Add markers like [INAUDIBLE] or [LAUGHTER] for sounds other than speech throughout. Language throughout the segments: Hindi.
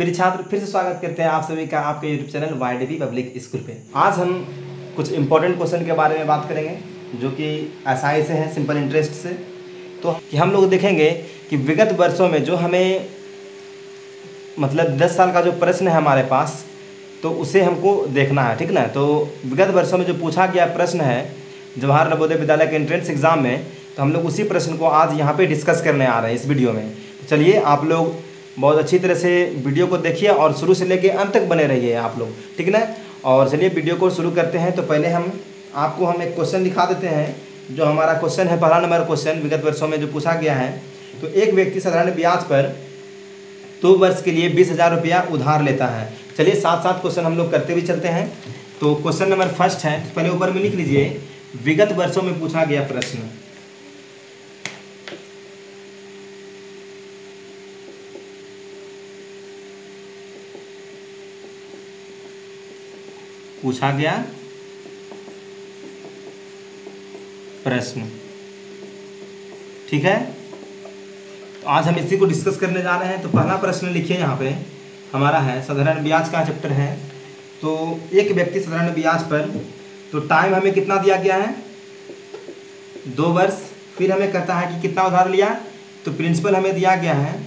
फिर छात्र फिर से स्वागत करते हैं आप सभी का आपके YouTube channel Y public school पे। आज हम कुछ इंपॉर्टेंट क्वेश्चन के बारे में बात करेंगे, जो कि आसानी से हैं सिंपल इंटरेस्ट से। तो कि हम लोग देखेंगे कि विगत वर्षों में जो हमें मतलब दस साल का जो प्रश्न है हमारे पास तो उसे हमको देखना है, ठीक ना? तो विगत वर्षों में जो पूछा गया प्रश्न है, जवाहर नवोदय विद्यालय के एंट्रेंस एग्ज़ाम में तो हम लोग उसी प्रश्न को आज यहाँ पे डिस्कस करने आ रहे हैं इस वीडियो में। तो चलिए आप लोग बहुत अच्छी तरह से वीडियो को देखिए और शुरू से लेके अंत तक बने रहिए आप लोग, ठीक ना? और चलिए वीडियो को शुरू करते हैं तो पहले हम आपको हम एक क्वेश्चन दिखा देते हैं, जो हमारा क्वेश्चन है, पहला नंबर क्वेश्चन विगत वर्षों में जो पूछा गया है तो एक व्यक्ति साधारण ब्याज पर दो वर्ष के लिए बीस हज़ार रुपया उधार लेता है। चलिए साथ साथ क्वेश्चन हम लोग करते भी चलते हैं। तो क्वेश्चन नंबर फ़र्स्ट है तो पहले ऊपर में लिख लीजिए, विगत वर्षों में पूछा गया प्रश्न। पूछा गया प्रश्न। ठीक है? तो आज हम इसी को डिस्कस करने जा रहे हैं। तो पहला प्रश्न लिखिए यहाँ पे। हमारा है, साधारण ब्याज का चैप्टर है। तो एक व्यक्ति साधारण ब्याज पर तो टाइम हमें कितना दिया गया है? दो वर्ष। फिर हमें कहता है कि कितना उधार लिया? तो प्रिंसिपल हमें दिया गया है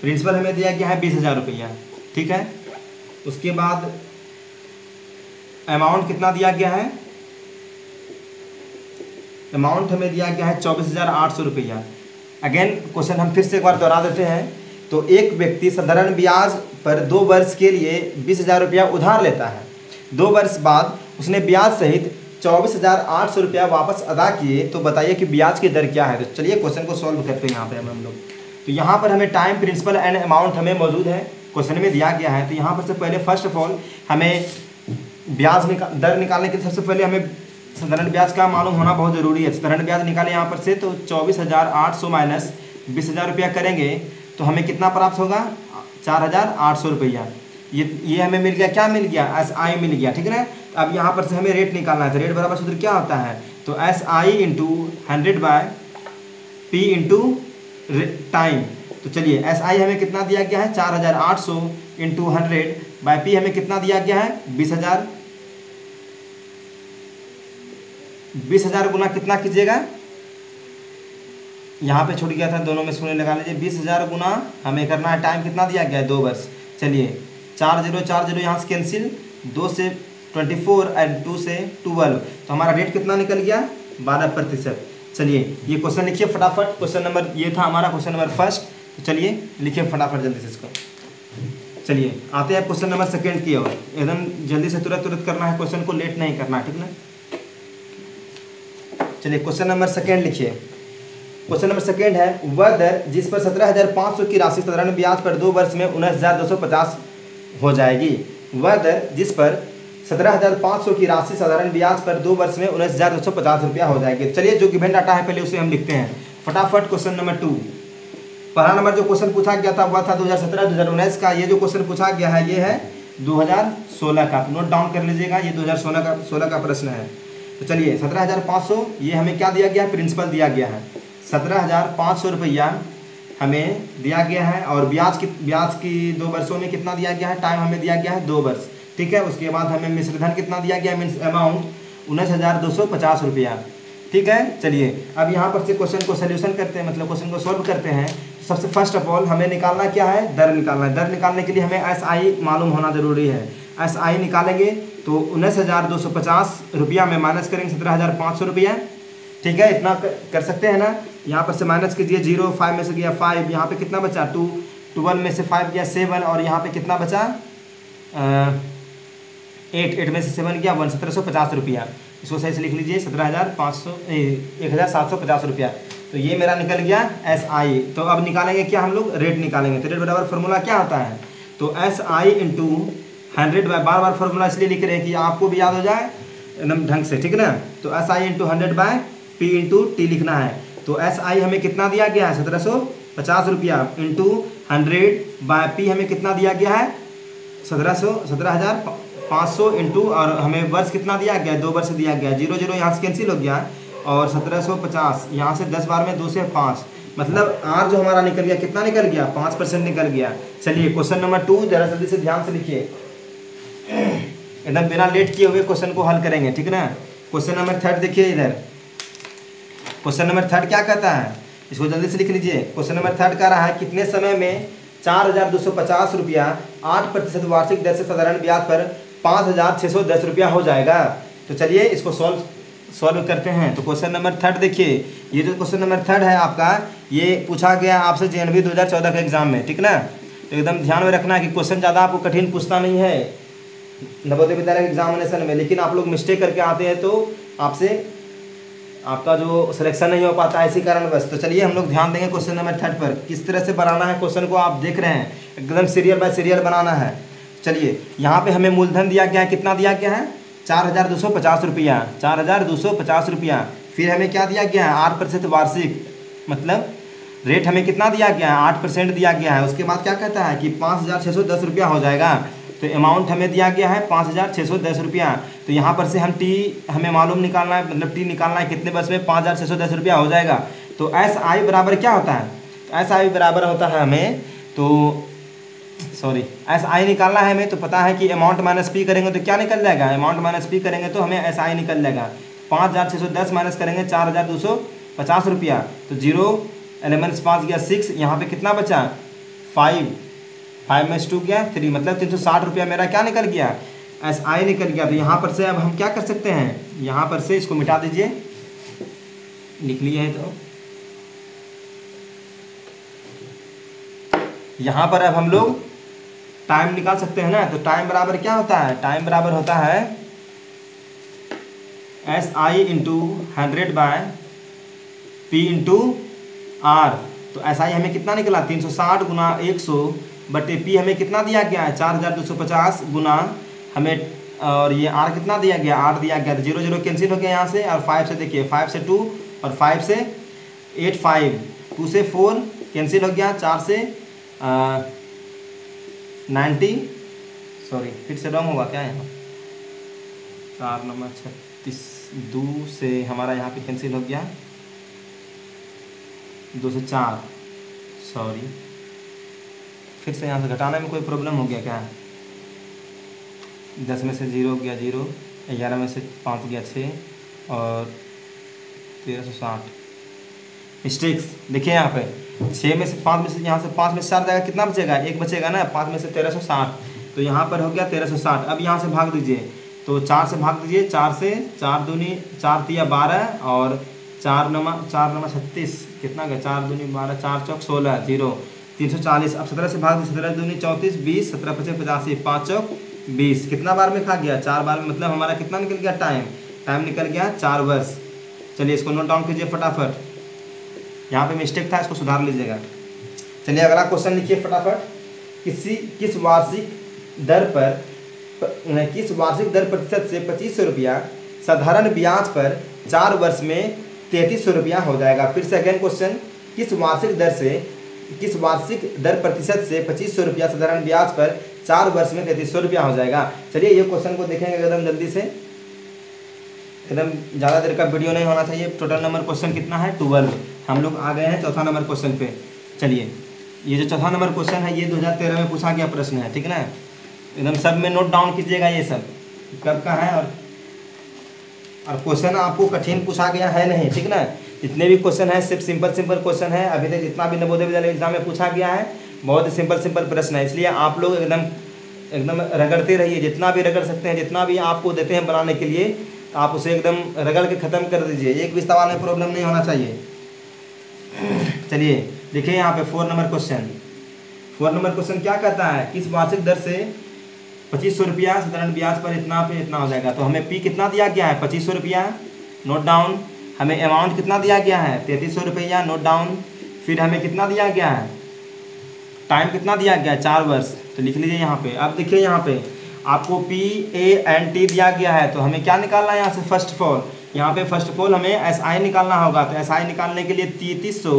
प्रिंसिपल हमें दिया गया है बीस हज़ार रुपया। ठीक है? उसके बाद अमाउंट कितना दिया गया है? अमाउंट हमें दिया गया है चौबीस हज़ार आठ सौ रुपया। अगेन क्वेश्चन हम फिर से एक बार दोहरा देते हैं। तो एक व्यक्ति साधारण ब्याज पर दो वर्ष के लिए बीस हज़ार रुपया उधार लेता है। दो वर्ष बाद उसने ब्याज सहित चौबीस हज़ार आठ सौ रुपया वापस अदा किए। तो बताइए कि ब्याज की दर क्या है? तो चलिए क्वेश्चन को सॉल्व करते हैं यहाँ पे हम लोग। तो यहाँ पर हमें टाइम प्रिंसिपल एंड अमाउंट हमें मौजूद है। क्वेश्चन में दिया गया है। तो यहाँ पर से पहले फ़र्स्ट ऑफ़ ऑल हमें ब्याज निका, दर निकालने के लिए सबसे पहले हमें साधारण ब्याज का मालूम होना बहुत ज़रूरी है। साधारण ब्याज निकाले यहाँ पर से तो चौबीस हज़ार आठ सौ माइनस बीस हज़ार रुपया करेंगे तो हमें कितना प्राप्त होगा? चार हज़ार आठ सौ रुपया। ये ये हमें मिल गया। क्या मिल गया? एस आई मिल गया। ठीक है ना? अब यहाँ पर से हमें रेट निकालना है। तो रेट बराबर सूत्र क्या होता है? तो S I into hundred by P into time. तो चलिए एस आई हमें कितना दिया गया है? चार हज़ार आठ सौ इंटू हंड्रेड बाई पी हमें कितना दिया गया है? बीस हज़ार। बीस हज़ार गुना कितना कीजिएगा? यहाँ पे छूट गया था, दोनों में शून्य लगा लीजिए। बीस हज़ार गुना हमें करना है टाइम कितना दिया गया है? दो वर्ष। चलिए, चार ज़ीरो चार ज़ीरो यहाँ से कैंसिल दो से ट्वेंटी फोर एंड टू से ट्वेल्व। तो हमारा रेट कितना निकल गया? बारह प्रतिशत। चलिए, ये क्वेश्चन लिखिए फटाफट। क्वेश्चन नंबर ये था हमारा क्वेश्चन नंबर फ़र्स्ट तो चलिए लिखिए फटाफट जल्दी से इसको। चलिए, आते हैं क्वेश्चन नंबर सेकेंड की ओर। एकदम जल्दी से तुरंत तुरंत करना है क्वेश्चन को लेट नहीं करना, ठीक ना? चलिए क्वेश्चन नंबर सेकेंड लिखिए। क्वेश्चन नंबर सेकेंड है, वह दर जिस पर सत्रह हज़ार पाँच सौ की राशि साधारण ब्याज पर दो वर्ष में उन्नीस हज़ार दो सौ पचास हो जाएगी, वह दर जिस पर सत्रह हज़ार पाँच सौ की राशि साधारण ब्याज पर दो वर्ष में उन्नीस हज़ार दो सौ पचास रुपया हो जाएगी। चलिए, जो गिवन डाटा है, पहले उसे हम लिखते हैं। फटाफट क्वेश्चन नंबर टू पहला नंबर जो क्वेश्चन पूछा गया था, वह था दो हज़ार सत्रह, दो हज़ार उन्नीस का। ये जो क्वेश्चन पूछा गया है, ये है दो हज़ार सोलह का। नोट डाउन कर लीजिएगा, ये दो हज़ार सोलह का सोलह का प्रश्न है। तो चलिए, सत्रह हज़ार पाँच सौ, ये हमें क्या दिया गया है? प्रिंसिपल दिया गया है। सत्रह हज़ार पाँच सौ रुपया हमें दिया गया है, और ब्याज की ब्याज की दो वर्षों में कितना दिया गया है? टाइम हमें दिया गया है दो वर्ष। ठीक है, उसके बाद हमें मिश्रधन कितना दिया गया मीन्स अमाउंट उन्नीस हज़ार दो सौ पचास रुपया। ठीक है, चलिए, अब यहाँ पर से क्वेश्चन को सोल्यूशन करते हैं मतलब क्वेश्चन को सॉल्व करते हैं। तो सबसे फ़र्स्ट ऑफ़ ऑल हमें निकालना क्या है? दर निकालना है। दर निकालने के लिए हमें एस आई मालूम होना ज़रूरी है। एस आई निकालेंगे तो उन्नीस हज़ार दो सौ पचास रुपया में माइनस करेंगे, सत्रह हज़ार पाँच सौ रुपया। ठीक है? इतना कर सकते हैं ना? यहाँ पर से माइनस कीजिए ज़ीरो फाइव में से गया फाइव यहाँ पे कितना बचा? टू ट्वेल्व में से फाइव गया सेवन और यहाँ पे कितना बचा? एट एट में से सेवन गया वन सत्रह सौ पचास रुपया। इसको सही से लिख लीजिए, सत्रह हज़ार पाँच सौ एक हज़ार सात सौ पचास रुपया। तो ये मेरा निकल गया एस आई तो अब निकालेंगे क्या हम लोग? रेट निकालेंगे। तो रेट बराबर फार्मूला क्या होता है? तो S I into hundred by बार बार फार्मूला इसलिए लिख रहे हैं कि आपको भी याद हो जाए एकदम ढंग से, ठीक ना? तो S I into hundred by P into T लिखना है। तो एस आई हमें कितना दिया गया है? सत्रह सौ पचास रुपया। इंटू हंड्रेड बाय पी हमें कितना दिया गया है? सत्रह सौ, सत्रह हज़ार पाँच सौ इंटू और हमें वर्ष कितना दिया गया है? दो वर्ष दिया गया ज़ीरो ज़ीरो यहाँ से कैंसिल हो गया। और सत्रह सौ पचास, यहाँ से दस बार में दो से पाँच। मतलब आर जो हमारा निकल गया, कितना निकल गया? पाँच परसेंट निकल गया। चलिए क्वेश्चन नंबर टू जरा जल्दी से ध्यान से लिखिए। एकदम बिना लेट किए हुए क्वेश्चन को हल करेंगे, ठीक ना? क्वेश्चन नंबर थर्ड देखिए इधर। क्वेश्चन नंबर थर्ड क्या कहता है? इसको जल्दी से लिख लीजिए। क्वेश्चन नंबर थर्ड कह रहा है, कितने समय में चार हज़ार दो सौ पचास रुपया आठ प्रतिशत वार्षिक दर से साधारण ब्याज पर पाँच हज़ार छः सौ दस रुपया हो जाएगा? तो चलिए, इसको सॉल्व सॉल्व करते हैं। तो क्वेश्चन नंबर थर्ड देखिए। ये जो क्वेश्चन नंबर थर्ड है आपका, ये पूछा गया आपसे जे एन के एग्ज़ाम में, ठीक ना? तो एकदम ध्यान में रखना कि क्वेश्चन ज़्यादा आपको कठिन पूछता नहीं है, नवोदय विद्यालय के एग्जामिनेशन में। लेकिन आप लोग मिस्टेक करके आते हैं तो आपसे आपका जो सिलेक्शन नहीं हो पाता है इसी कारण बस तो चलिए हम लोग ध्यान देंगे क्वेश्चन नंबर थर्ड पर। किस तरह से बनाना है क्वेश्चन को आप देख रहे हैं। एकदम सीरियल बाय सीरियल बनाना है। चलिए, यहाँ पे हमें मूलधन दिया गया है। कितना दिया गया है? चार हज़ार दो सौ पचास रुपया। चार हज़ार दो सौ पचास रुपया। फिर हमें क्या दिया गया है? आठ प्रतिशत वार्षिक। मतलब रेट हमें कितना दिया गया है? आठ परसेंट दिया गया है। उसके बाद क्या कहता है कि पाँच हज़ार छः सौ दस रुपया हो जाएगा। तो अमाउंट हमें दिया गया है पाँच हज़ार छः सौ दस रुपया। तो यहाँ पर से हम टी हमें मालूम निकालना है। मतलब टी निकालना है कितने बस में? पाँच हज़ार छः सौ दस रुपया हो जाएगा। तो एस आई बराबर क्या होता है? तो एस आई बराबर होता है हमें तो सॉरी एस आई निकालना है हमें तो पता है कि अमाउंट माइनस पी करेंगे तो क्या निकल जाएगा? अमाउंट माइनस पी करेंगे तो हमें एस आई निकल जाएगा। पाँच हज़ार छः सौ दस माइनस करेंगे, चार हज़ार दो सौ पचास रुपया। तो ज़ीरो एलेवन पाँच गया सिक्स यहाँ पे कितना बचा? फाइव फाइव में टू गया थ्री मतलब तीन सौ साठ रुपया मेरा क्या निकल गया? एस आई निकल गया। तो यहाँ पर से अब हम क्या कर सकते हैं? यहाँ पर से इसको मिटा दीजिए। लिख लिए है तो। यहाँ पर अब हम लोग टाइम निकाल सकते हैं ना? तो टाइम बराबर क्या होता है? टाइम बराबर होता है S I into hundred by P into R तो एस आई हमें कितना निकला? तीन सौ साठ गुना एक सौ बटे पी हमें कितना दिया गया है? चार हज़ार दो सौ पचास गुना हमें, और ये आर कितना दिया गया? आर दिया गया ज़ीरो ज़ीरो कैंसिल हो गया यहाँ से, और फाइव से देखिए फाइव से टू और फाइव से एट फाइव टू से फोर कैंसिल हो गया, चार से नाइन्टी सॉरी फिर से रॉन्ग होगा क्या यहाँ? चार नंबर छत्तीस, दो से हमारा यहाँ पे कैंसिल हो गया। दो से चार सॉरी फिर से यहाँ से घटाने में कोई प्रॉब्लम हो गया क्या? दस में से ज़ीरो गया ज़ीरो ग्यारह में से पाँच गया छः, और तेरह सौ साठ। मिस्टेक्स देखिए यहाँ पे। छः में से पाँच में से यहाँ से पाँच में से चार जाएगा, कितना बचेगा? एक बचेगा ना? पाँच में से तेरह सौ साठ। तो यहाँ पर हो गया तेरह सौ साठ। अब यहाँ से भाग दीजिए। तो चार से भाग दीजिए। चार से चार दूनी, चार तिया बारह और चार नमा चार नमा छत्तीस। कितना गया? चार दूनी बारह, चार चौक सोलह, ज़ीरो। तीन सौ चालीस। अब सत्रह से भाग दीजिए। सत्रह दूनी चौंतीस, बीस। सत्रह पचास पचासी, पाँच चौक बीस। कितना बार में खा गया? चार बार में मतलब हमारा कितना निकल गया? टाइम टाइम निकल गया चार वर्ष। चलिए इसको नोट डाउन कीजिए फटाफट। यहाँ पे मिस्टेक था, इसको सुधार लीजिएगा। चलिए, अगला क्वेश्चन लिखिए फटाफट। किसी, किस वार्षिक दर पर किस वार्षिक दर प्रतिशत से पच्चीस सौ रुपया साधारण ब्याज पर चार वर्ष में तैंतीस सौ रुपया हो जाएगा? फिर सेकेंड क्वेश्चन किस वार्षिक दर से, किस वार्षिक दर प्रतिशत से पच्चीस सौ रुपया साधारण ब्याज पर चार वर्ष में तैंतीस सौ रुपया हो जाएगा? चलिए, ये क्वेश्चन को देखेंगे एकदम जल्दी से। एकदम ज़्यादा देर का वीडियो नहीं होना चाहिए। टोटल नंबर क्वेश्चन कितना है? ट्वेल्व हम लोग आ गए हैं चौथा नंबर क्वेश्चन पे। चलिए, ये जो चौथा नंबर क्वेश्चन है, ये 2013 में पूछा गया प्रश्न है, ठीक ना? एकदम सब में नोट डाउन कीजिएगा ये सब, कब का है और और क्वेश्चन आपको कठिन पूछा गया है नहीं, ठीक ना? जितने भी क्वेश्चन है, सिर्फ़ सिंपल सिंपल क्वेश्चन है, अभी तक जितना भी नवोदय विद्यालय एग्ज़ाम में पूछा गया है, बहुत ही सिंपल सिंपल प्रश्न है, इसलिए आप लोग एकदम एकदम रगड़ते रहिए, जितना भी रगड़ सकते हैं, जितना भी आपको देते हैं बनाने के लिए, आप उसे एकदम रगड़ के ख़त्म कर दीजिए, एक भी सवाल में प्रॉब्लम नहीं होना चाहिए। चलिए, देखिए यहाँ पे four number question four number question क्या कहता है? किस वार्षिक दर से पच्चीस सौ रुपया साधारण ब्याज पर इतना पे इतना हो जाएगा? तो हमें पी कितना दिया गया है? पच्चीस सौ रुपया नोट डाउन हमें अमाउंट कितना दिया गया है? तैंतीस सौ रुपया नोट डाउन फिर हमें कितना दिया गया है? टाइम कितना दिया गया है? चार वर्ष. तो लिख लीजिए यहाँ पे. अब देखिए यहाँ पे. आपको पी ए एन टी दिया गया है. तो हमें क्या निकालना है यहाँ से? फ़र्स्ट ऑफ़ ऑल यहाँ पे फ़र्स्ट ऑफ़ ऑल हमें एस आई निकालना होगा तो एस आई निकालने के लिए तैतीस सौ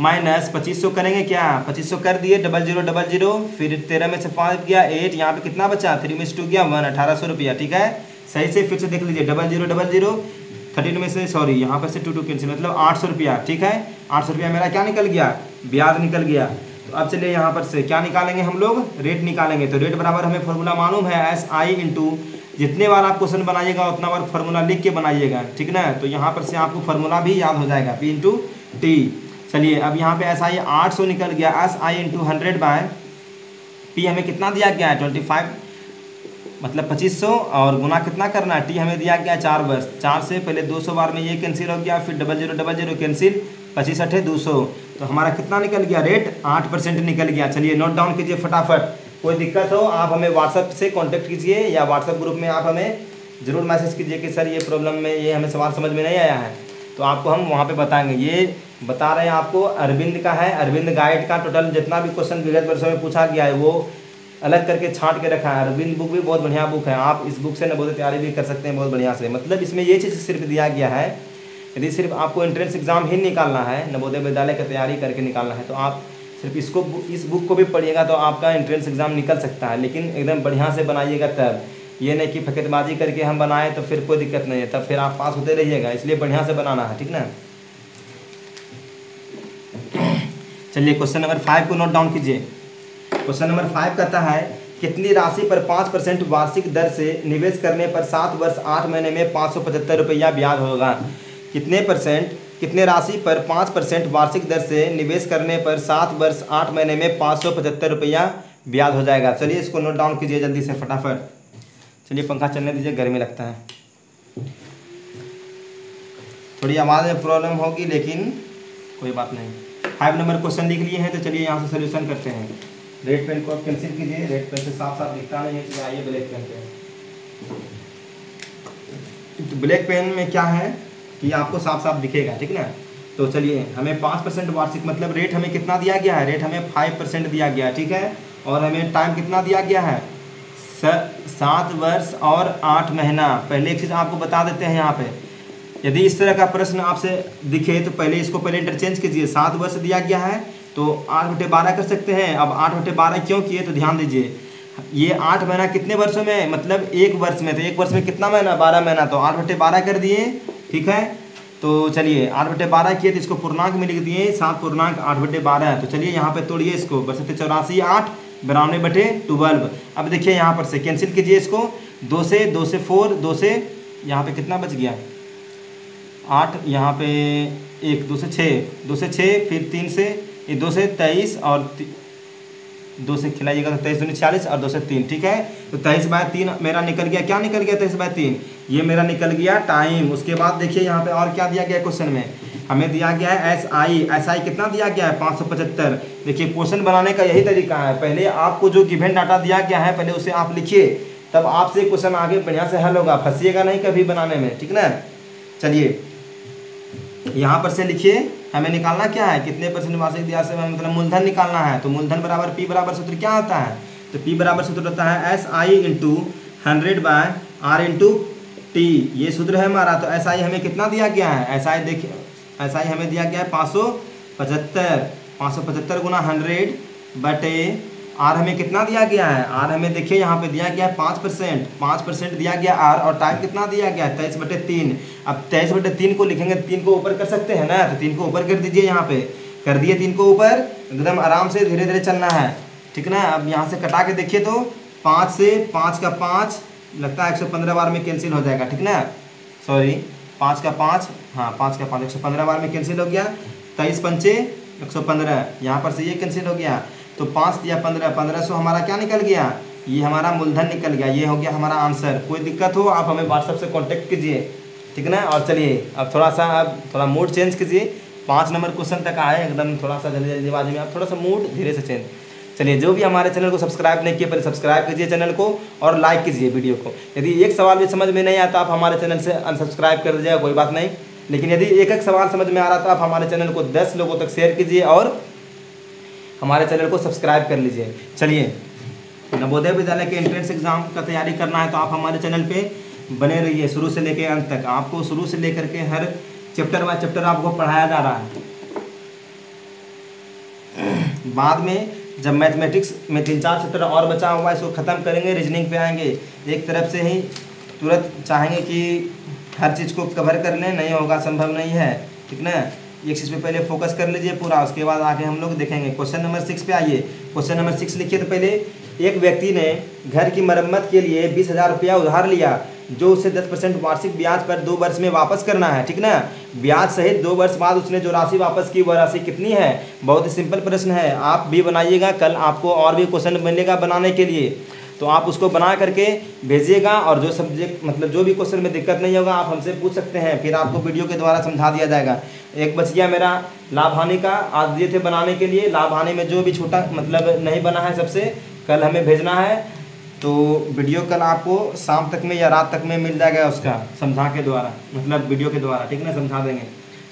माइनस पच्चीस सौ करेंगे क्या? पच्चीस सौ कर दिए डबल ज़ीरो डबल ज़ीरो फिर तेरह में से पाँच गया एट यहाँ पे कितना बचा? थ्री में से टू गया वन अठारह सौ रुपया, ठीक है? सही से फिर से देख लीजिए double zero double zero thirty two में से सॉरी यहाँ पर से टू टू कैंसिल मतलब आठ सौ रुपया, ठीक है? आठ सौ रुपया मेरा क्या निकल गया? ब्याज निकल गया। तो अब चलिए यहाँ पर से क्या निकालेंगे हम लोग? रेट निकालेंगे तो रेट बराबर हमें फॉर्मूला मालूम है एस आई इंटू जितने बार आप क्वेश्चन बनाइएगा, उतना बार फार्मूला लिख के बनाइएगा, ठीक ना? तो यहाँ पर से आपको फार्मूला भी याद हो जाएगा पी इंटू टी चलिए, अब यहाँ पे एस आई आठ सौ निकल गया S I into hundred by P हमें कितना दिया गया है? ट्वेंटी फाइव मतलब पच्चीस सौ, और गुना कितना करना है? टी हमें दिया गया चार बस। चार से पहले दो सौ बार में ये कैंसिल हो गया, फिर double zero double zero cancel पच्चीस अठे दो सौ। तो हमारा कितना निकल गया? रेट आठ परसेंट निकल गया। चलिए नोट डाउन कीजिए फटाफट। कोई दिक्कत हो, आप हमें व्हाट्सअप से कांटेक्ट कीजिए या व्हाट्सअप ग्रुप में आप हमें ज़रूर मैसेज कीजिए कि सर ये प्रॉब्लम में, ये हमें सवाल समझ में नहीं आया है। तो आपको हम वहाँ पे बताएँगे। ये बता रहे हैं आपको अरविंद का है। अरविंद गाइड का टोटल जितना भी क्वेश्चन विगत वर्षों में पूछा गया है, वो अलग करके छांट के रखा है। अरविंद बुक भी बहुत बढ़िया बुक है। आप इस बुक से नवोदय तैयारी भी कर सकते हैं बहुत बढ़िया से। मतलब इसमें ये चीज़ सिर्फ़ दिया गया है, यदि सिर्फ़ आपको एंट्रेंस एग्ज़ाम ही निकालना है, नवोदय विद्यालय की तैयारी करके निकालना है तो आप सिर्फ़ इसको इस बुक को भी पढ़िएगा तो आपका एंट्रेंस एग्ज़ाम निकल सकता है, लेकिन एकदम बढ़िया से बनाइएगा तब। ये नहीं कि फकेतबाजी करके हम बनाएँ तो फिर कोई दिक्कत नहीं है, तब फिर आप पास होते रहिएगा, इसलिए बढ़िया से बनाना है, ठीक ना? चलिए क्वेश्चन नंबर फाइव को नोट डाउन कीजिए। क्वेश्चन नंबर फाइव कहता है, कितनी राशि पर पाँच परसेंट वार्षिक दर से निवेश करने पर सात वर्ष आठ महीने में पाँच सौ पचहत्तर रुपया ब्याज होगा? कितने परसेंट? कितने राशि पर पाँच परसेंट वार्षिक दर से निवेश करने पर सात वर्ष, आठ महीने में पाँच सौ पचहत्तर रुपया ब्याज हो जाएगा? चलिए इसको नोट डाउन कीजिए जल्दी से फटाफट। चलिए पंखा चलने दीजिए, गर्मी लगता है। थोड़ी आवाज़ में प्रॉब्लम होगी, लेकिन कोई बात नहीं। फाइव नंबर क्वेश्चन लिख लिए हैं तो चलिए यहाँ से सोल्यूशन करते हैं। रेड पेन को आप कैंसिल कीजिए। रेड पेन से साफ़ साफ़ दिखता नहीं है तो आइए ब्लैक पेन पे। तो ब्लैक पेन में क्या है? कि आपको साफ़ साफ़ दिखेगा, ठीक ना? तो चलिए, हमें पाँच परसेंट वार्षिक मतलब रेट हमें कितना दिया गया है? रेट हमें फाइव परसेंट दिया गया है, ठीक है? और हमें टाइम कितना दिया गया है? सात वर्ष और आठ महीना। पहले एक चीज़ आपको बता देते हैं यहाँ पे। यदि इस तरह का प्रश्न आपसे दिखे तो पहले इसको पहले इंटरचेंज कीजिए। सात वर्ष दिया गया है तो आठ बटे बारह कर सकते हैं। अब आठ बटे बारह क्यों किए? तो ध्यान दीजिए। ये आठ महीना कितने वर्षों में? मतलब एक वर्ष में। तो एक वर्ष में कितना महीना? बारह महीना। तो आठ बटे बारह कर दिए। ठीक है? तो चलिए, आठ बटे बारह किए तो इसको पूर्णांक में लिख दिए। सात पूर्णांक, आठ बटे बारह। तो चलिए, यहाँ पे तोड़िए इसको। बसते चौरासी, आठ बिरानवे बटे ट्वेल्व अब देखिए, यहाँ पर से कैंसिल कीजिए इसको। दो से दो से फोर दो से, यहाँ पे कितना बच गया? आठ, यहाँ पे एक, दो से छः दो से छः फिर तीन से दो से तेईस और दो से खिलाइएगा तो तेईस दो छियालीस और दो से तीन, ठीक है? तो तेईस बाय तीन मेरा निकल गया। क्या निकल गया तेईस बाय तीन? ये मेरा निकल गया टाइम। उसके बाद देखिए यहाँ पे और क्या दिया गया क्वेश्चन में? हमें दिया गया है एस आई। एस आई कितना दिया गया है? पाँच सौ पचहत्तर। देखिए, क्वेश्चन बनाने का यही तरीका है। पहले आपको जो गिवेन डाटा दिया गया है, पहले उसे आप लिखिए। तब आपसे क्वेश्चन आगे बढ़िया से हल होगा। फंसीएगा नहीं कभी बनाने में, ठीक ना? चलिए। यहाँ पर से लिखिए, हमें निकालना क्या है? कितने परसेंट वार्षिक ब्याज से मतलब मूलधन निकालना है? तो मूलधन बराबर पी बराबर सूत्र क्या होता है? तो पी बराबर सूत्र होता है S I into hundred by R into T ये सूत्र है हमारा तो एस आई हमें कितना दिया गया है? एस आई देखिए एस आई हमें दिया गया है पाँच सौ पचहत्तर। पाँच सौ पचहत्तर गुना हंड्रेड बटे आर हमें कितना दिया गया है? आर हमें देखिए, यहाँ पे दिया गया है पाँच परसेंट। पाँच परसेंट दिया गया आर और टाइम कितना दिया गया है? तेईस बटे तीन। अब तेईस बटे तीन को लिखेंगे तीन को ऊपर कर सकते हैं ना? तो तीन को ऊपर कर दीजिए यहाँ पे। कर दिए तीन को ऊपर, एकदम आराम से धीरे धीरे चलना है। ठीक ना? अब यहाँ से कटा के देखिए तो पाँच से पाँच का पाँच, लगता है एक सौ पंद्रह बार में कैंसिल हो जाएगा। ठीक ना? सॉरी पाँच का पाँच हाँ पाँच का पाँच, एक सौ पंद्रह बार में कैंसिल हो गया। तेईस पंचे, एक सौ पंद्रह। यहाँ पर से ये कैंसिल हो गया। तो पाँच दिया पंद्रह पंद्रह सौ हमारा क्या निकल गया? ये हमारा मूलधन निकल गया, ये हो गया हमारा आंसर। कोई दिक्कत हो, आप हमें व्हाट्सअप से कांटेक्ट कीजिए, ठीक ना? और चलिए, अब थोड़ा सा अब थोड़ा मूड चेंज कीजिए। पाँच नंबर क्वेश्चन तक आए, एकदम थोड़ा सा जल्दी जल्दीबाजी में आप थोड़ा सा मूड धीरे से चेंज चलिए, जो भी हमारे चैनल को सब्सक्राइब नहीं किया, पहले सब्सक्राइब कीजिए चैनल को और लाइक कीजिए वीडियो को। यदि एक सवाल भी समझ में नहीं आता, आप हमारे चैनल से अनसब्सक्राइब कर दीजिएगा, कोई बात नहीं। लेकिन यदि एक एक सवाल समझ में आ रहा था, आप हमारे चैनल को दस लोगों तक शेयर कीजिए और हमारे चैनल को सब्सक्राइब कर लीजिए। चलिए, नवोदय विद्यालय के एंट्रेंस एग्ज़ाम का तैयारी करना है तो आप हमारे चैनल पे बने रहिए शुरू से लेकर अंत तक। आपको शुरू से लेकर के हर चैप्टर बाय चैप्टर आपको पढ़ाया जा रहा है। [CLEARS THROAT] बाद में जब मैथमेटिक्स में तीन चार चैप्टर और बचा हुआ है, इसको ख़त्म करेंगे रीजनिंग पे आएँगे। एक तरफ़ से ही तुरंत चाहेंगे कि हर चीज़ को कवर कर लें, नहीं होगा, संभव नहीं है। ठीक ना? एक चीज़ पे पहले फोकस कर लीजिए पूरा, उसके बाद आगे हम लोग देखेंगे। क्वेश्चन नंबर सिक्स पे आइए। क्वेश्चन नंबर सिक्स लिखिए तो पहले एक व्यक्ति ने घर की मरम्मत के लिए बीस हज़ार रुपया उधार लिया, जो उसे दस परसेंट वार्षिक ब्याज पर दो वर्ष में वापस करना है, ठीक ना? ब्याज सहित दो वर्ष बाद उसने जो राशि वापस की वह राशि कितनी है? बहुत ही सिंपल प्रश्न है। आप भी बनाइएगा, कल आपको और भी क्वेश्चन मिलेगा बनाने के लिए। तो आप उसको बना करके भेजिएगा, और जो सब्जेक्ट मतलब जो भी क्वेश्चन में दिक्कत नहीं होगा, आप हमसे पूछ सकते हैं, फिर आपको वीडियो के द्वारा समझा दिया जाएगा। एक बच गया मेरा लाभ हानि का। आज दिए थे बनाने के लिए। लाभ हानि में जो भी छोटा मतलब नहीं बना है सबसे, कल हमें भेजना है। तो वीडियो कल आपको शाम तक में या रात तक में मिल जाएगा उसका, समझा के द्वारा। मतलब वीडियो के द्वारा, ठीक है ना? समझा देंगे।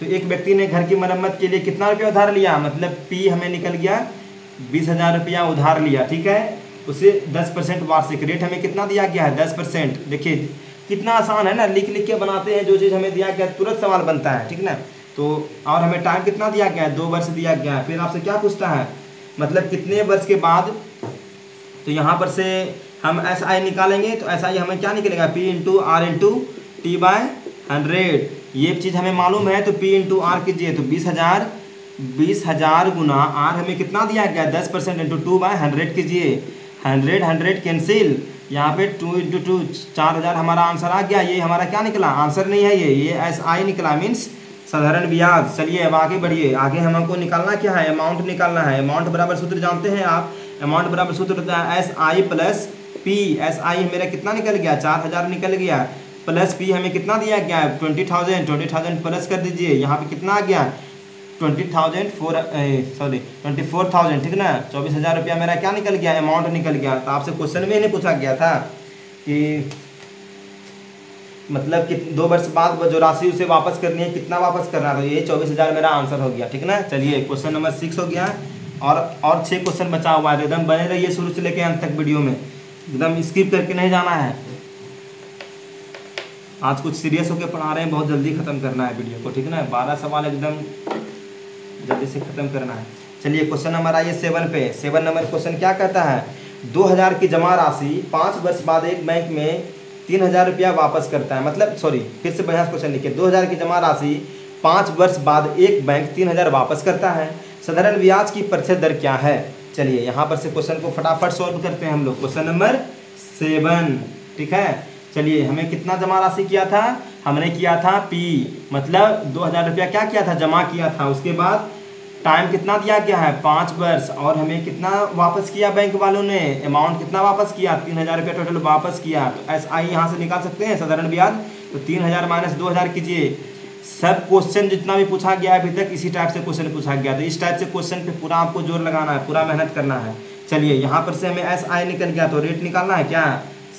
तो एक व्यक्ति ने घर की मरम्मत के लिए कितना रुपया उधार लिया? मतलब पी हमें निकल गया, बीस हज़ार रुपया उधार लिया, ठीक है? उसे दस परसेंट वार्षिक रेट हमें कितना दिया गया है? दस परसेंट। देखिए, कितना आसान है ना? लिख लिख के बनाते हैं, जो चीज़ हमें दिया गया, तुरंत सवाल बनता है, ठीक ना? तो और हमें टाइम कितना दिया गया है? दो वर्ष दिया गया है। फिर आपसे क्या पूछता है? मतलब कितने वर्ष के बाद? तो यहाँ पर से हम एस आई निकालेंगे तो एस आई हमें क्या निकलेगा? P into R into T by hundred ये चीज़ हमें मालूम है तो पी इंटू आर कीजिए। तो बीस हज़ार बीस हज़ार गुना आर हमें कितना दिया गया? दस percent into two by hundred कीजिए। हंड्रेड हंड्रेड कैंसिल यहाँ पे टू इंटू टू चार हज़ार हमारा आंसर आ गया। ये हमारा क्या निकला? आंसर नहीं है ये। ये एस आई निकला। मीन्स साधारण ब्याज, चलिए अब आगे बढ़िए। आगे हमको निकालना क्या है? अमाउंट निकालना है। अमाउंट बराबर सूत्र जानते हैं आप? अमाउंट बराबर सूत्र होता है S I plus P S I मेरा कितना निकल गया? चार हज़ार निकल गया। प्लस पी हमें कितना दिया गया? है twenty thousand twenty thousand plus कर दीजिए। यहाँ पे कितना आ गया? Twenty thousand four sorry twenty four thousand ठीक ना? चौबीस हज़ार रुपया मेरा क्या निकल गया? अमाउंट निकल गया। तो आपसे क्वेश्चन में ही नहीं पूछा गया था कि मतलब कि दो वर्ष बाद जो राशि उसे वापस करनी है, कितना वापस करना है तो ये चौबीस हज़ार मेरा आंसर हो गया, ठीक ना? चलिए क्वेश्चन नंबर सिक्स हो गया। और और छः क्वेश्चन बचा हुआ है एकदम बने रहिए शुरू से लेके अंत तक वीडियो में। एकदम स्किप करके नहीं जाना है। आज कुछ सीरियस होकर पढ़ा रहे हैं, बहुत जल्दी ख़त्म करना है वीडियो को, ठीक ना? बारह सवाल एकदम जल्दी से ख़त्म करना है। चलिए क्वेश्चन नंबर आइए सेवन पे। सेवन नंबर क्वेश्चन क्या कहता है? दो हज़ार की जमा राशि पाँच वर्ष बाद एक बैंक में तीन हज़ार रुपया वापस करता है। मतलब सॉरी फिर से बढ़िया क्वेश्चन लिखिए। दो हज़ार की जमा राशि पाँच वर्ष बाद एक बैंक तीन हज़ार वापस करता है। साधारण ब्याज की प्रतिशत दर क्या है? चलिए, यहाँ पर से क्वेश्चन को फटाफट सॉल्व करते हैं हम लोग। क्वेश्चन नंबर सेवन ठीक है? चलिए, हमें कितना जमा राशि किया था? हमने किया था पी मतलब दो हज़ार रुपया क्या किया था? जमा किया था। उसके बाद टाइम कितना दिया गया है? पाँच वर्ष। और हमें कितना वापस किया बैंक वालों ने? अमाउंट कितना वापस किया? तीन हज़ार रुपया टोटल वापस किया। तो एस आई यहाँ से निकाल सकते हैं? साधारण ब्याज? तो तीन हज़ार माइनस दो हज़ार कीजिए। सब क्वेश्चन जितना भी पूछा गया है अभी तक, इसी टाइप से क्वेश्चन पूछा गया। तो इस टाइप से क्वेश्चन पे पूरा आपको ज़ोर लगाना है, पूरा मेहनत करना है। चलिए, यहाँ पर से हमें एस आई निकल गया तो रेट निकालना है क्या?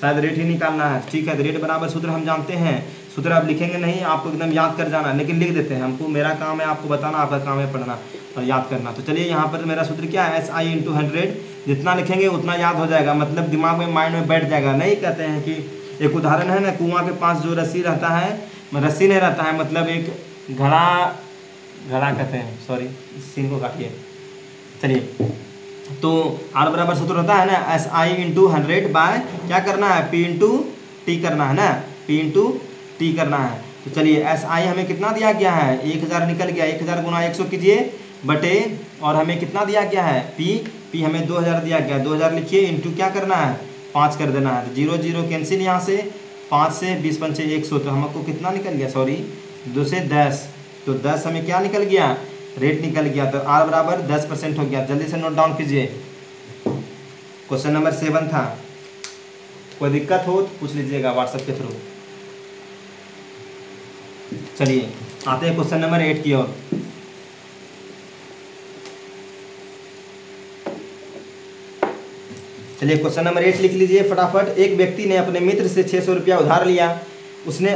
शायद रेट ही निकालना है। ठीक है तो रेट बराबर सूत्र हम जानते हैं। सूत्र आप लिखेंगे नहीं, आपको एकदम याद कर जाना, लेकिन लिख देते हैं। हमको मेरा काम है, आपको बताना, आपका काम है पढ़ना। याद करना। तो चलिए यहाँ पर मेरा सूत्र क्या है? एस आई इंटू हंड्रेड जितना लिखेंगे, उतना याद हो जाएगा। मतलब दिमाग में माइंड में बैठ जाएगा। नहीं कहते हैं कि एक उदाहरण है ना, कुआँ के पास जो रस्सी रहता है रस्सी नहीं रहता है मतलब एक घड़ा घड़ा कहते हैं। सॉरी सीन को काटिए। चलिए। तो आर बराबर सूत्र होता है ना S I into hundred by क्या करना है? पी इंटू टी करना है ना? पी इंटू टी करना है। तो चलिए एस आई हमें कितना दिया गया है? एक हज़ार निकल गया। एक हज़ार गुना एक सौ कीजिए। बटे और हमें कितना दिया गया है? पी पी हमें दो हज़ार दिया गया। दो हज़ार लिखिए इंटू क्या करना है? पाँच कर देना है। तो ज़ीरो ज़ीरो कैंसिल यहाँ से। पाँच से बीस पंचे एक सौ तो हमको कितना निकल गया? सॉरी दो से दस। तो दस हमें क्या निकल गया? रेट निकल गया। तो आर बराबर दस परसेंट हो गया। जल्दी से नोट डाउन कीजिए। क्वेश्चन नंबर सेवन था। कोई दिक्कत हो तो पूछ लीजिएगा व्हाट्सएप के थ्रू चलिए, आते हैं क्वेश्चन नंबर एट की ओर। चलिए क्वेश्चन नंबर एट लिख लीजिए फटाफट। एक व्यक्ति ने अपने मित्र से छः सौ रुपया उधार लिया। उसने,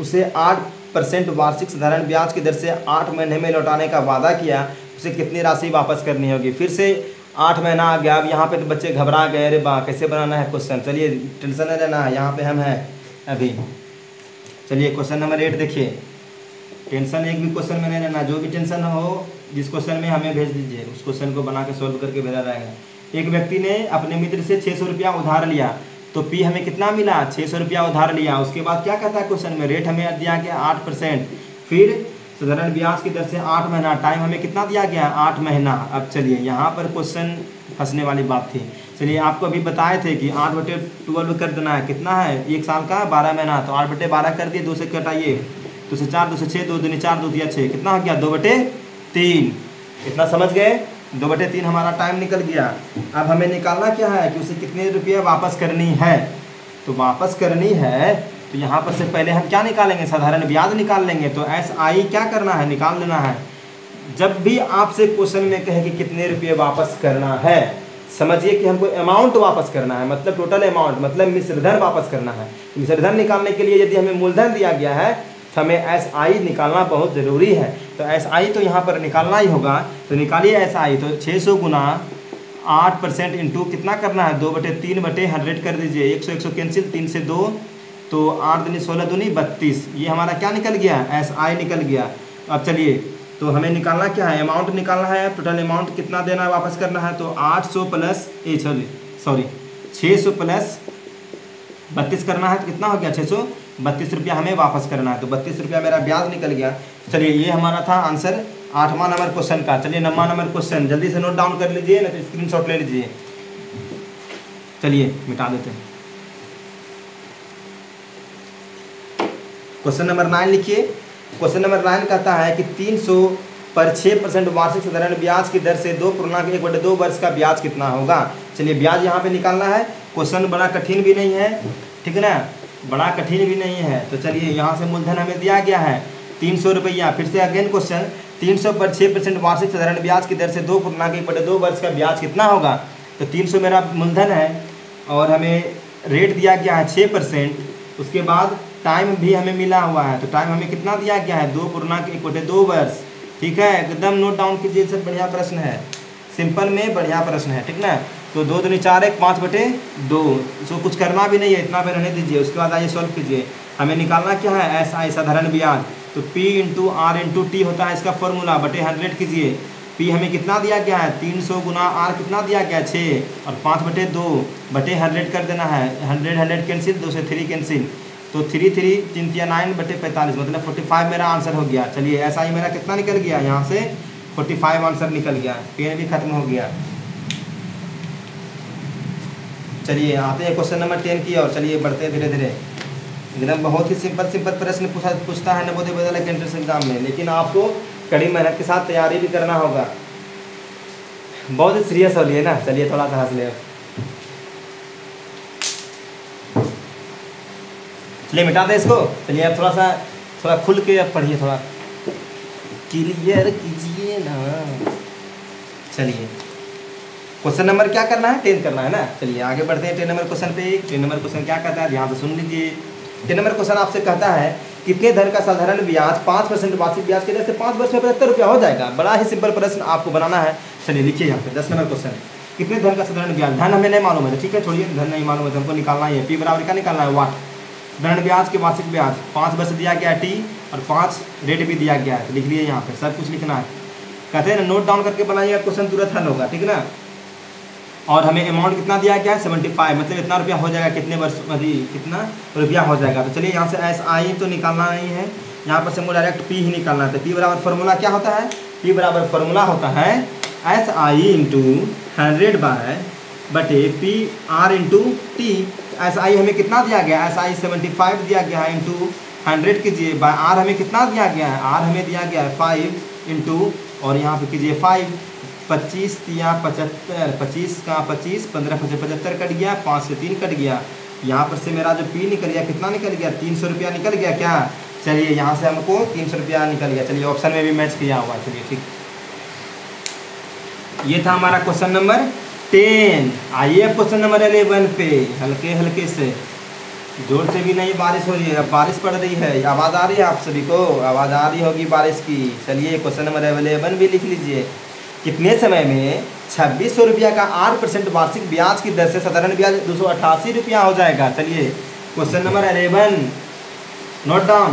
उसे आठ परसेंट वार्षिक साधारण ब्याज की दर से आठ महीने में लौटाने का वादा किया। उसे कितनी राशि वापस करनी होगी? फिर से आठ महीना आ गया। अब यहाँ पे तो बच्चे घबरा गए। अरे बा कैसे बनाना है क्वेश्चन? चलिए, टेंशन नहीं लेना। है यहाँ पे हम हैं अभी। चलिए क्वेश्चन नंबर एट देखिए। टेंशन एक भी क्वेश्चन में नहीं लेना। जो भी टेंशन हो, जिस क्वेश्चन में हमें भेज दीजिए। उस क्वेश्चन को बना के सॉल्व करके भेजा जाएगा एक व्यक्ति ने अपने मित्र से छः सौ रुपया उधार लिया तो पी हमें कितना मिला? छः सौ रुपया उधार लिया। उसके बाद क्या कहता है क्वेश्चन में? रेट हमें दिया गया आठ परसेंट। फिर साधारण ब्याज की दर से आठ महीना टाइम हमें कितना दिया गया? आठ महीना। अब चलिए, यहाँ पर क्वेश्चन फंसने वाली बात थी। चलिए, आपको अभी बताए थे कि आठ बटे ट्वेल्व कर देना है। कितना है? एक साल का? बारह महीना। तो आठ बटे बारह कर दिए, दो से कटाइए। दो से चार, दो से छः दो दिन चार, दो दिया छः कितना हो गया? दो बटे तीन। इतना समझ गए? दो बटे तीन हमारा टाइम निकल गया। अब हमें निकालना क्या है कि उसे कितने रुपये वापस करनी है? तो वापस करनी है तो यहाँ पर से पहले हम क्या निकालेंगे? साधारण ब्याज निकाल लेंगे। तो एस आई क्या करना है? निकाल लेना है। जब भी आपसे क्वेश्चन में कहे कि कितने रुपये वापस करना है, समझिए कि हमको अमाउंट वापस करना है। मतलब टोटल अमाउंट मतलब मिश्रधन वापस करना है। मिश्रधन निकालने के लिए यदि हमें मूलधन दिया गया है तो हमें एस आई निकालना बहुत ज़रूरी है। तो एस आई तो यहाँ पर निकालना ही होगा। तो निकालिए एस आई तो छः सौ गुना आठ परसेंट इंटू कितना करना है? दो बटे तीन बटे हंड्रेड कर दीजिए। एक सौ एक सौ कैंसिल, तीन से दो। तो आठ दूनी सोलह दूनी बत्तीस। ये हमारा क्या निकल गया? एस आई निकल गया। अब चलिए तो हमें निकालना क्या है? अमाउंट निकालना है। टोटल अमाउंट कितना देना है? वापस करना है। तो आठ सौ प्लस, ए सॉरी सॉरी छः सौ प्लस बत्तीस करना है। तो कितना हो गया? छः सौ बत्तीस रुपया हमें वापस करना है। तो बत्तीस रुपया मेरा ब्याज निकल गया। चलिए, ये हमारा था आंसर आठवां नंबर क्वेश्चन का। चलिए, नवा नंबर क्वेश्चन। जल्दी से नोट डाउन कर लीजिए ना तो स्क्रीन ले लीजिए। चलिए, मिटा देते हैं। क्वेश्चन नंबर नाइन लिखिए। क्वेश्चन नंबर नाइन कहता है कि तीन सौ पर छः परसेंट वार्षिक साधारण ब्याज की दर से दो पूर्णांक एक बटे दो वर्ष का ब्याज कितना होगा? चलिए, ब्याज यहाँ पे निकालना है। क्वेश्चन बड़ा कठिन भी नहीं है, ठीक है ना? बड़ा कठिन भी नहीं है। तो चलिए, यहाँ से मूलधन हमें दिया गया है। तीन सौ रुपया। फिर से अगेन क्वेश्चन। तीन सौ पर छः परसेंट वार्षिक साधारण ब्याज की दर से दो पूर्णांक एक बटे दो वर्ष का ब्याज कितना होगा? तो तीन सौ मेरा मूलधन है और हमें रेट दिया गया है छः परसेंट। उसके बाद टाइम भी हमें मिला हुआ है। तो टाइम हमें कितना दिया गया है? दो पूर्णांक एक बटे दो वर्ष। ठीक है? एकदम नोट डाउन कीजिए, सर, बढ़िया प्रश्न है। सिंपल में बढ़िया प्रश्न है। ठीक ना? तो दो दूनी चार एक, पाँच बटे दो। सो कुछ करना भी नहीं है, इतना पे रहने दीजिए, उसके बाद आइए सॉल्व कीजिए। हमें निकालना क्या है? ऐसा आई साधारण ब्याज तो P into R into T होता है इसका फॉर्मूला बटे हंड्रेड कीजिए। P हमें कितना दिया गया है? तीन सौ गुना आर कितना दिया गया? है छः और पाँच बटे दो, बटे हंड्रेड कर देना है। हंड्रेड हंड्रेड कैंसिल दो से थ्री कैंसिल तो थ्री थ्री तीन तिया नाइन बटे पैंतालीस मतलब फोर्टी फाइव मेरा आंसर हो गया। चलिए ऐसा ही मेरा कितना निकल गया? यहाँ से फोर्टी फाइव आंसर निकल गया। पेन भी खत्म हो गया। चलिए, आते हैं क्वेश्चन नंबर टेन की और चलिए बढ़ते हैं धीरे धीरे। एकदम बहुत ही सिंपल सिंपल प्रश्न पूछा, पूछता है नवोदय विद्यालय के एंट्रेंस एग्ज़ाम में। लेकिन आपको कड़ी मेहनत के साथ तैयारी भी करना होगा। बहुत ही सीरियस हो लिए ना? चलिए थोड़ा सा हंस ले। चलिए, मिटा दे इसको। चलिए आप थोड़ा सा थोड़ा खुल के आप पढ़िए थोड़ा। क्लियर कीजिए ना। चलिए। क्वेश्चन नंबर क्या करना है? टेन करना है ना? चलिए, आगे बढ़ते हैं। टेन नंबर क्वेश्चन पे टेन नंबर क्वेश्चन क्या कहता है? ध्यान से सुन लीजिए। टेन नंबर क्वेश्चन आपसे कहता है कितने धन का साधारण ब्याज? पाँच परसेंट वार्षिक ब्याज के से पाँच वर्ष में पचहत्तर रुपया हो जाएगा। बड़ा ही सिंपल प्रश्न आपको बनाना है। चलिए, लिखिए यहाँ पे। दस नंबर क्वेश्चन कितने धन का साधारण ब्याज? धन हमें नहीं मालूम है। ठीक है, छोड़िए। धन नहीं मालूम है तो हमको निकालना है पी बराबर क्या निकालना है? वाट साधारण ब्याज के वार्षिक ब्याज। पाँच वर्ष दिया गया टी और पाँच रेट भी दिया गया है। तो लिख लिए यहाँ पे। सब कुछ लिखना है। कहते हैं ना नोट डाउन करके बनाइएगा। क्वेश्चन तुरंत हल होगा। ठीक है ना? और हमें अमाउंट कितना दिया गया? है सेवेंटी फाइव मतलब इतना रुपया हो जाएगा, कितने वर्ष अभी कितना रुपया हो जाएगा? तो चलिए यहाँ से एस आई तो निकालना नहीं है। यहाँ पर से हमको डायरेक्ट पी ही निकालना है। तो पी बराबर फार्मूला क्या होता है? पी बराबर फार्मूला होता है S I into hundred by बटे P R into T S I हमें कितना दिया गया? एस आई सेवेंटी फाइव दिया गया है इंटू हंड्रेड कीजिए। बाय आर हमें कितना दिया गया है? आर हमें दिया गया है फाइव इंटू और यहाँ पे कीजिए फाइव पच्चीस या पचहत्तर, पच्चीस का पच्चीस, पंद्रह पचहत्तर पचहत्तर कट गया, पाँच से तीन कट गया। यहाँ पर से मेरा जो पी निकल गया, कितना निकल गया? तीन सौ रुपया निकल गया क्या? चलिए यहाँ से हमको तीन सौ रुपया निकल गया। चलिए ऑप्शन में भी मैच किया हुआ चलिए ठीक। ये था हमारा क्वेश्चन नंबर टेन आइए क्वेश्चन नंबर एलेवन पे, हल्के हल्के से। ज़ोर से भी नहीं, बारिश हो रही है। अब बारिश पड़ रही है। आवाज़ आ रही है आप सभी को? आवाज़ आ रही होगी बारिश की। चलिए क्वेश्चन नंबर एलेवन भी लिख लीजिए। कितने समय में छब्बीस सौ रुपया का आठ परसेंट वार्षिक ब्याज की दर से साधारण ब्याज दो सौ अठासी रुपया हो जाएगा? चलिए question number eleven note down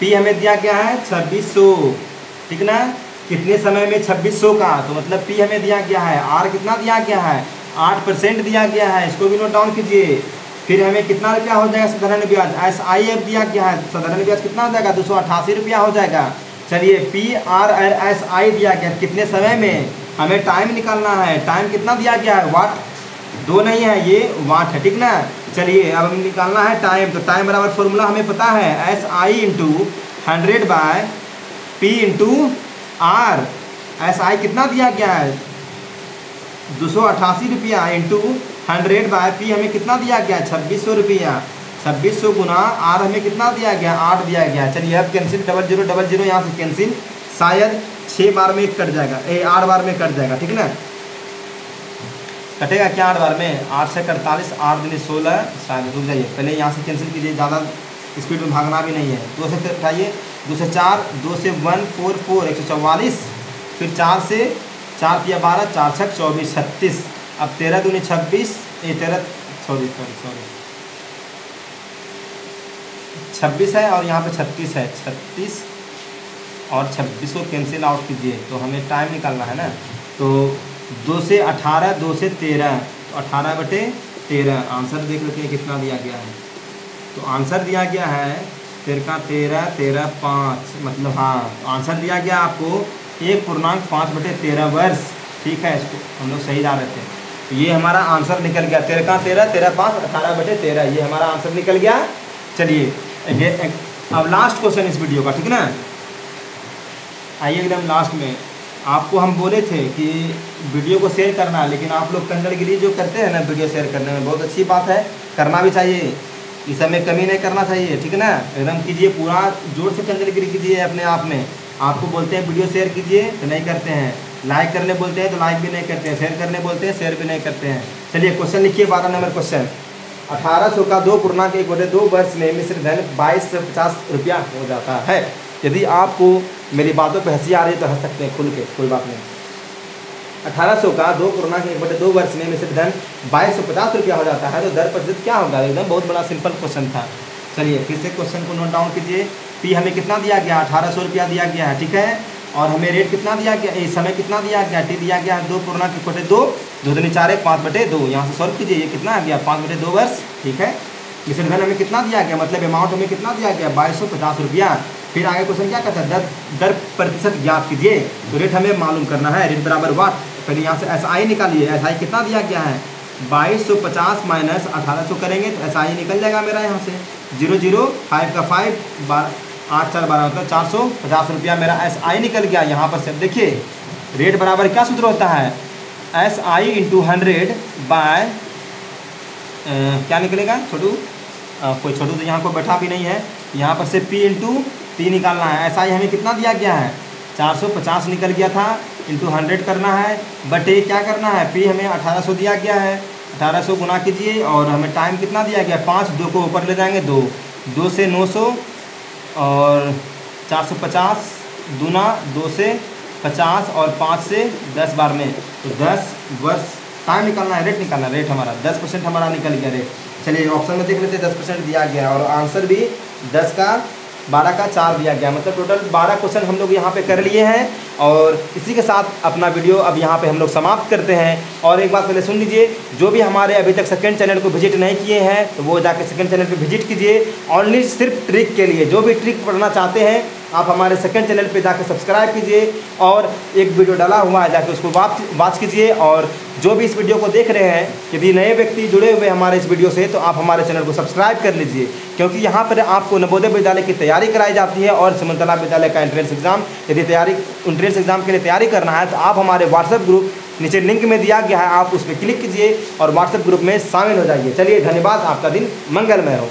P हमें दिया गया है छब्बीस सौ। ठीक ना? कितने समय में छब्बीस सौ का? तो मतलब पी हमें दिया गया है। आर कितना दिया गया है? आठ परसेंट दिया गया है। इसको भी नोट डाउन कीजिए। फिर हमें कितना रुपया हो जाएगा साधारण ब्याज? एस आई एफ़ दिया गया है। साधारण ब्याज कितना हो जाएगा? दो सौ अट्ठासी रुपया हो जाएगा। चलिए P R R S I दिया गया। कितने समय में? हमें टाइम निकालना है। टाइम कितना दिया गया है? वाट दो नहीं है, ये वाट है, ठीक ना? चलिए, अब हमें निकालना है टाइम तो टाइम बराबर फॉर्मूला हमें पता है। S I into hundred by P into R S I कितना दिया गया है? दो सौ अट्ठासी रुपया। इंटू हंड्रेड बाय पी हमें कितना दिया गया? है छब्बीस सौ रुपया। छब्बीस सौ गुना आर हमें कितना दिया गया? आठ दिया गया। चलिए अब cancel double zero double zero यहाँ से कैंसिल शायद छः बार में कट जाएगा। ए, आठ बार में कट जाएगा, ठीक ना? कटेगा क्या आठ बार में? आठ से अड़तालीस, आठ दिन सोलह, शायद रुक जाइए। पहले यहाँ से कैंसिल कीजिए, ज़्यादा स्पीड में भागना भी नहीं है। दो से उठाइए। दो से चार, दो से वन, फोर फोर, एक सौ चौवालीस, फिर चार से चार पिया बारह, चार छः चौबीस, छत्तीस। अब तेरह दूनी छब्बीस ये तेरह, सॉरी सॉरी सॉरी। छब्बीस है और यहाँ पे छत्तीस है। छत्तीस और छब्बीस को कैंसिल आउट कीजिए तो हमें टाइम निकालना है ना? तो दो से अठारह, दो से तेरह तो अठारह बटे तेरह आंसर देख लेते हैं कितना दिया गया है। तो आंसर दिया गया है तेरह तेरह तेरह पाँच मतलब हाँ तो आंसर दिया गया आपको एक पूर्णांक पाँच बटे तेरह वर्ष, ठीक है इसको? हम लोग सही जा रहे थे। तो ये हमारा आंसर निकल गया, तेरह का तेरह तेरह पाँच, अठारह बटे तेरह, ये हमारा आंसर निकल गया। चलिए अब लास्ट क्वेश्चन इस वीडियो का, ठीक ना? आइए एकदम लास्ट में। आपको हम बोले थे कि वीडियो को शेयर करना, लेकिन आप लोग कंजड़गिरी जो करते हैं ना वीडियो शेयर करने में बहुत अच्छी बात है। करना भी चाहिए। इस समय कमी नहीं करना चाहिए, ठीक ना? एकदम कीजिए, पूरा ज़ोर से कंजड़गिरी कीजिए अपने आप में। आपको बोलते हैं वीडियो शेयर कीजिए तो नहीं करते हैं। लाइक करने बोलते हैं तो लाइक भी नहीं करते हैं। शेयर करने बोलते हैं शेयर भी नहीं करते हैं। चलिए क्वेश्चन लिखिए, बारह नंबर क्वेश्चन अठारह सौ का दो पूर्णांक एक बटे दो वर्ष में मिश्र धन बाईस से पचास रुपया हो जाता है। यदि आपको मेरी बातों पर हँसी आ रही है तो हंस सकते हैं खुल के, कोई बात नहीं। अठारह सौ का दो पूर्णांक एक बटे दो वर्ष में मिश्र धन बाईस सौ पचास रुपया हो जाता है तो दर प्रतिशत क्या होगा? एकदम बहुत बड़ा सिंपल क्वेश्चन था। चलिए, फिर से क्वेश्चन को नोट डाउन कीजिए। पी हमें कितना दिया गया? अठारह सौ रुपया दिया गया है, ठीक है? और हमें रेट कितना दिया गया? समय कितना दिया गया? टी दिया गया दो पूर्णांक एक बटे दो दो दिन चार एक पाँच बटे दो। यहाँ से सॉल्व कीजिए, ये कितना आ गया? पाँच बटे दो वर्ष, ठीक है? मिश्र धन हमें कितना दिया गया? मतलब अमाउंट हमें कितना दिया गया? बाईस सौ पचास रुपया। फिर आगे क्वेश्चन क्या कहता है? दर दर प्रतिशत ज्ञात कीजिए। तो रेट हमें मालूम करना है रेट बराबर वाट पहले यहाँ से एस आई निकालिए। एस आई कितना दिया गया है? बाईस सौ पचास माइनस अठारह सौ करेंगे तो एस आई निकल जाएगा मेरा यहाँ से। ज़ीरो ज़ीरो फाइव का फाइव आठ चार बारह होता है, चार सौ पचास रुपया मेरा एस आई निकल गया। यहाँ पर से देखिए रेट बराबर क्या सूत्र होता है? S I into hundred by क्या निकलेगा? छोटू कोई छोटू तो यहाँ को बैठा भी नहीं है। यहाँ पर से पी इंटू पी निकालना है। एस आई हमें कितना दिया गया है? 450 निकल गया था। इंटू हंड्रेड करना है। बट क्या करना है? पी हमें 1800 दिया गया है। 1800 गुना कीजिए और हमें टाइम कितना दिया गया? पाँच, दो को ऊपर ले जाएँगे दो। दो से 900 और 450 दूना, दो से 50 और पाँच से 10 बार में। तो 10 वर्ष टाइम निकालना है रेट निकालना है रेट हमारा। 10 परसेंट हमारा निकल गया रेट चलिए ऑप्शन में देख लेते हैं, दस परसेंट दिया गया। और आंसर भी दस का बारह का चार दिया गया। मतलब टोटल बारह क्वेश्चन हम लोग यहाँ पे कर लिए हैं और इसी के साथ अपना वीडियो अब यहाँ पे हम लोग समाप्त करते हैं। और एक बात पहले सुन लीजिए, जो भी हमारे अभी तक सेकंड चैनल को विज़िट नहीं किए हैं तो वो जाके सेकंड चैनल पे विज़िट कीजिए। ऑनली सिर्फ़ ट्रिक के लिए, जो भी ट्रिक पढ़ना चाहते हैं आप हमारे सेकंड चैनल पे जाकर सब्सक्राइब कीजिए और एक वीडियो डाला हुआ है जाके उसको वाच वाच कीजिए और जो भी इस वीडियो को देख रहे हैं, यदि नए व्यक्ति जुड़े हुए हमारे इस वीडियो से तो आप हमारे चैनल को सब्सक्राइब कर लीजिए। क्योंकि यहाँ पर आपको नवोदय विद्यालय की तैयारी कराई जाती है और समतला विद्यालय का एंट्रेंस एग्ज़ाम यदि तैयारी एंट्रेंस एग्ज़ाम के लिए तैयारी करना है तो आप हमारे व्हाट्सएप ग्रुप नीचे लिंक में दिया गया है, आप उस पर क्लिक कीजिए और व्हाट्सएप ग्रुप में शामिल हो जाइए। चलिए, धन्यवाद, आपका दिन मंगलमय हो।